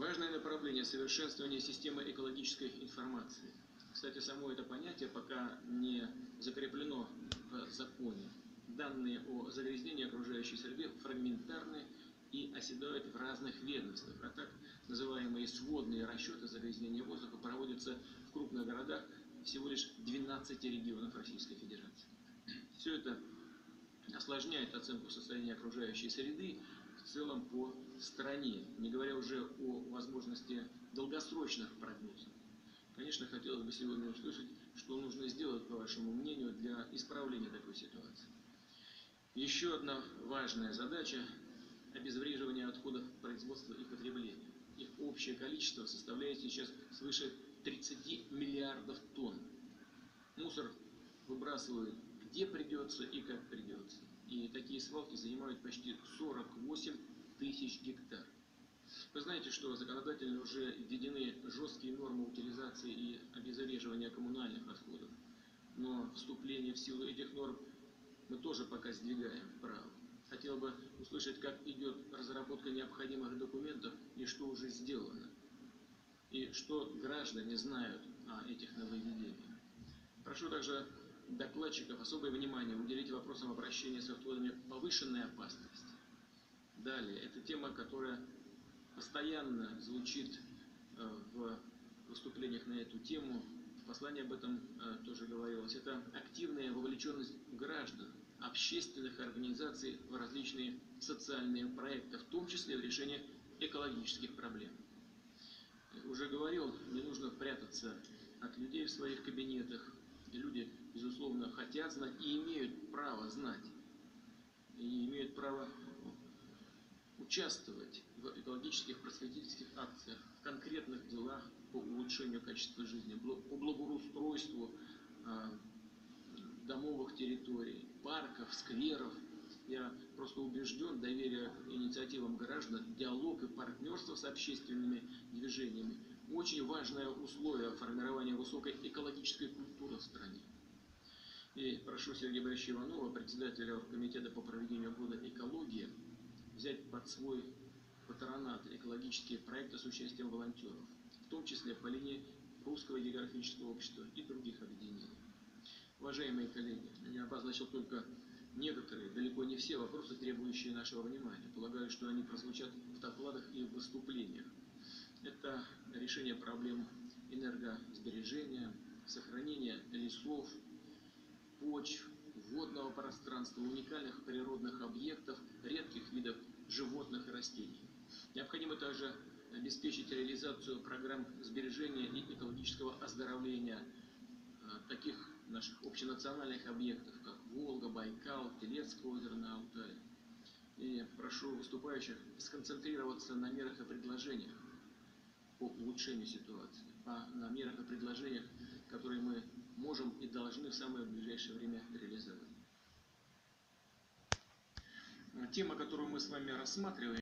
Важное направление совершенствования системы экологической информации. Кстати, само это понятие пока не закреплено в законе. Данные о загрязнении окружающей среды фрагментарны и оседают в разных ведомствах, а так называемые сводные расчеты загрязнения воздуха проводятся в крупных городах всего лишь 12 регионов Российской Федерации. Все это осложняет оценку состояния окружающей среды в целом по стране, не говоря уже о возможности долгосрочных прогнозов. Конечно, хотелось бы сегодня услышать, что нужно сделать, по вашему мнению, для исправления такой ситуации. Еще одна важная задача – обезвреживание отходов производства и потребления. Их общее количество составляет сейчас свыше 30 миллиардов тонн. Мусор выбрасывают где придется и как придется. И такие свалки занимают почти 48 тысяч гектар. Вы знаете, что законодательно уже введены жесткие нормы утилизации и обезвреживания коммунальных отходов. Но вступление в силу этих норм мы тоже пока сдвигаем вправо. Хотел бы услышать, как идет разработка необходимых документов и что уже сделано. И что граждане знают о этих нововведениях. Прошу также докладчиков особое внимание уделить вопросам обращения с отходами повышенной опасности. Далее, это тема, которая постоянно звучит э, в выступлениях на эту тему. В послании об этом э, тоже говорилось. Это активная вовлеченность граждан, общественных организаций в различные социальные проекты, в том числе в решение экологических проблем. Уже говорил, не нужно прятаться от людей в своих кабинетах. Люди безусловно, хотят знать и имеют право знать, и имеют право участвовать в экологических просветительских акциях, в конкретных делах по улучшению качества жизни, по благоустройству а, домовых территорий, парков, скверов. Я просто убежден, доверие инициативам граждан, диалог и партнерство с общественными движениями – очень важное условие формирования высокой экологической культуры в стране. И прошу Сергея Борисовича Иванова, председателя комитета по проведению года экологии, взять под свой патронат экологические проекты с участием волонтеров, в том числе по линии Русского географического общества и других объединений. Уважаемые коллеги, я обозначил только некоторые, далеко не все вопросы, требующие нашего внимания. Полагаю, что они прозвучат в докладах и в выступлениях. Это решение проблем энергосбережения, сохранение лесов, почв, водного пространства, уникальных природных объектов, редких видов животных и растений. Необходимо также обеспечить реализацию программ сбережения и экологического оздоровления а, таких наших общенациональных объектов, как Волга, Байкал, Телецкое озеро на Алтае. И прошу выступающих сконцентрироваться на мерах и предложениях по улучшению ситуации, а на мерах и предложениях, которые мы можем и должны в самое ближайшее время реализовать. Тема, которую мы с вами рассматриваем,